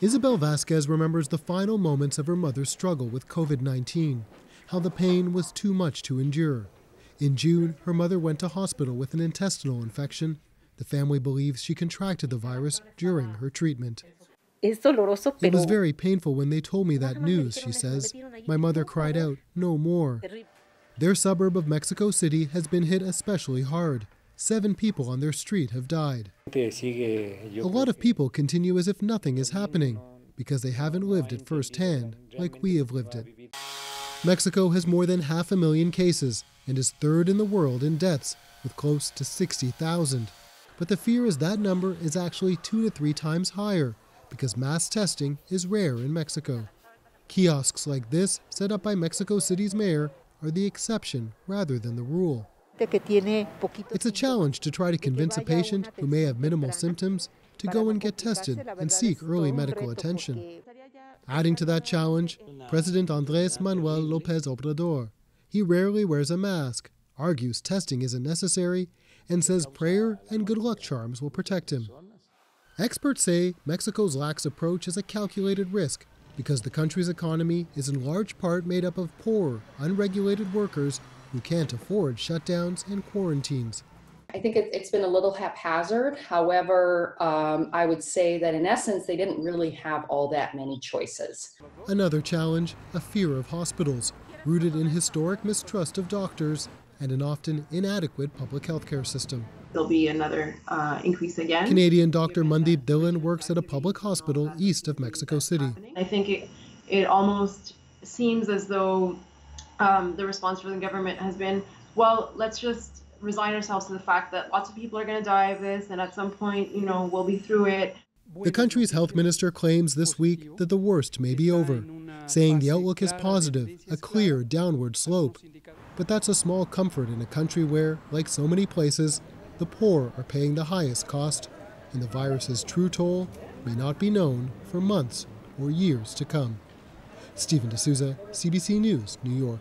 Isabel Vasquez remembers the final moments of her mother's struggle with COVID 19, how the pain was too much to endure. In June, her mother went to hospital with an intestinal infection. The family believes she contracted the virus during her treatment. It was very painful when they told me that news, she says. My mother cried out, No more. Their suburb of Mexico City has been hit especially hard. Seven people on their street have died. A lot of people continue as if nothing is happening because they haven't lived it firsthand like we have lived it. Mexico has more than half a million cases and is third in the world in deaths with close to 60,000. But the fear is that number is actually two to three times higher because mass testing is rare in Mexico. Kiosks like this, set up by Mexico City's mayor, are the exception rather than the rule. Que tiene poquito It's a challenge to try to convince a patient who may have minimal symptoms to go and get tested and seek early medical attention. Adding to that challenge, President Andres Manuel Lopez Obrador. He rarely wears a mask, argues testing isn't necessary, and says prayer and good luck charms will protect him. Experts say Mexico's lax approach is a calculated risk because the country's economy is in large part made up of poor, unregulated workers who can't afford shutdowns and quarantines. I think it, it's been a little haphazard. However, um, I would say that in essence, they didn't really have all that many choices. Another challenge a fear of hospitals, rooted in historic mistrust of doctors and an often inadequate public health care system. there'll be another uh, increase again. Canadian Dr. Mandeep Dillon works at a public hospital east of Mexico City. I think it, it almost seems as though um, the response from the government has been, well, let's just resign ourselves to the fact that lots of people are going to die of this, and at some point, you know, we'll be through it. The country's health minister claims this week that the worst may be over, saying the outlook is positive, a clear downward slope. But that's a small comfort in a country where, like so many places, the poor are paying the highest cost, and the virus's true toll may not be known for months or years to come. Steven D'Souza, CBC News, New York.